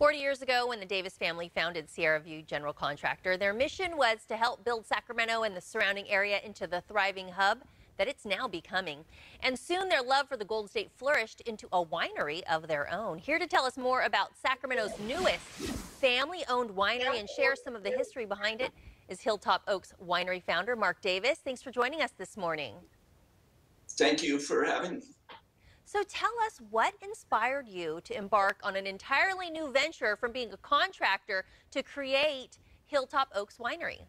40 years ago, when the Davis family founded Sierra View General Contractor, their mission was to help build Sacramento and the surrounding area into the thriving hub that it's now becoming. And soon their love for the Golden State flourished into a winery of their own. Here to tell us more about Sacramento's newest family owned winery and share some of the history behind it is Hilltop Oaks winery founder Mark Davis. Thanks for joining us this morning. Thank you for having me. So tell us what inspired you to embark on an entirely new venture from being a contractor to create Hilltop Oaks Winery.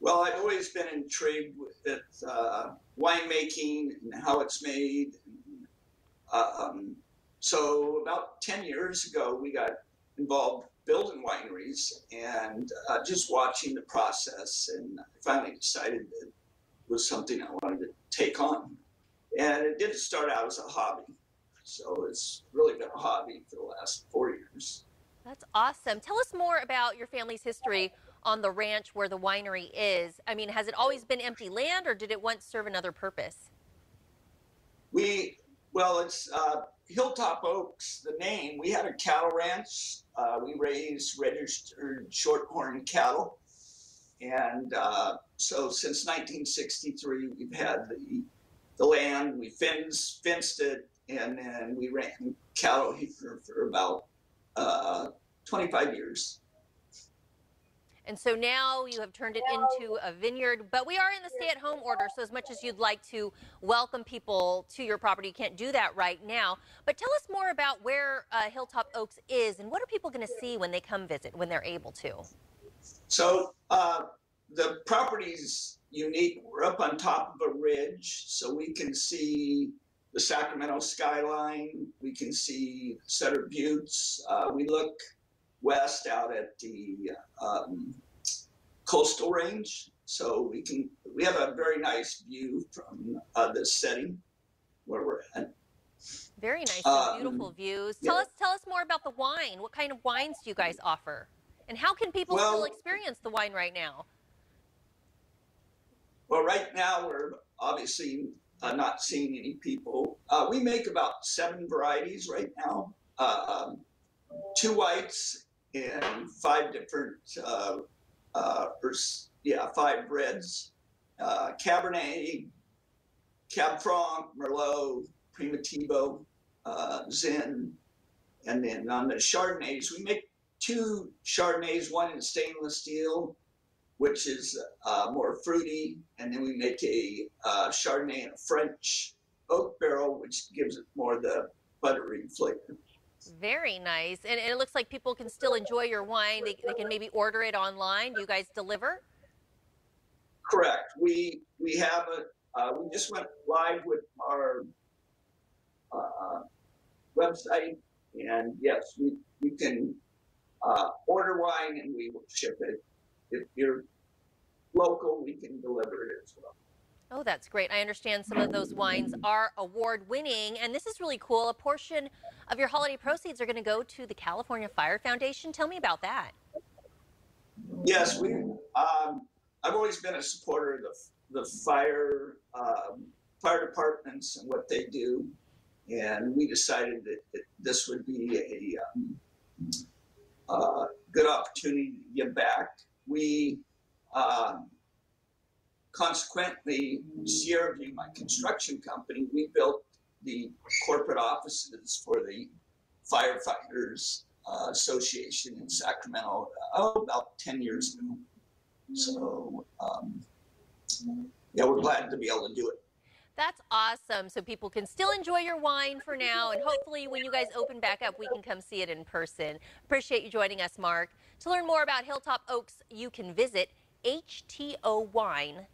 Well, I've always been intrigued with uh, winemaking and how it's made. Um, so about 10 years ago, we got involved building wineries and uh, just watching the process. And I finally decided that it was something I wanted to take on. And it didn't start out as a hobby. So it's really been a hobby for the last four years. That's awesome. Tell us more about your family's history on the ranch where the winery is. I mean, has it always been empty land or did it once serve another purpose? We, well, it's uh, Hilltop Oaks, the name. We had a cattle ranch. Uh, we raised registered shorthorn cattle. And uh, so since 1963, we've had the the land. We fenced, fenced it, and then we ran cattle here for about uh, 25 years. And so now you have turned it into a vineyard, but we are in the stay at home order. So, as much as you'd like to welcome people to your property, you can't do that right now. But tell us more about where uh, Hilltop Oaks is and what are people going to see when they come visit, when they're able to? So, uh, the property's unique. We're up on top of a ridge, so we can see the Sacramento skyline. We can see Sutter Buttes. Uh, we look west out at the um, coastal range, so we can we have a very nice view from uh, this setting where we're at. Very nice, um, beautiful views. Tell yeah. us tell us more about the wine. What kind of wines do you guys offer? And how can people well, still experience the wine right now? Well, right now we're obviously uh, not seeing any people. Uh, we make about seven varieties right now. Uh, um, two whites and five different, uh, uh, or, yeah, five reds. Uh, Cabernet, Cab Franc, Merlot, Primitivo, Zin, and then on the Chardonnays, we make two Chardonnays, one in stainless steel which is uh, more fruity, and then we make a uh, Chardonnay in a French oak barrel, which gives it more of the buttery flavor. Very nice, and, and it looks like people can still enjoy your wine. They, they can maybe order it online. Do you guys deliver? Correct. We we have a uh, we just went live with our uh, website, and yes, we you can uh, order wine and we will ship it if you're local, we can deliver it as well. Oh, that's great. I understand some of those wines are award winning, and this is really cool. A portion of your holiday proceeds are going to go to the California Fire Foundation. Tell me about that. Yes, we. Um, I've always been a supporter of the, the fire um, fire departments and what they do, and we decided that, that this would be a um, uh, good opportunity to give back we um, consequently, Sierra View, my construction company, we built the corporate offices for the firefighters uh, association in Sacramento oh, about 10 years ago. So, um, yeah, we're glad to be able to do it. That's awesome. So people can still enjoy your wine for now, and hopefully, when you guys open back up, we can come see it in person. Appreciate you joining us, Mark. To learn more about Hilltop Oaks, you can visit htowine.com.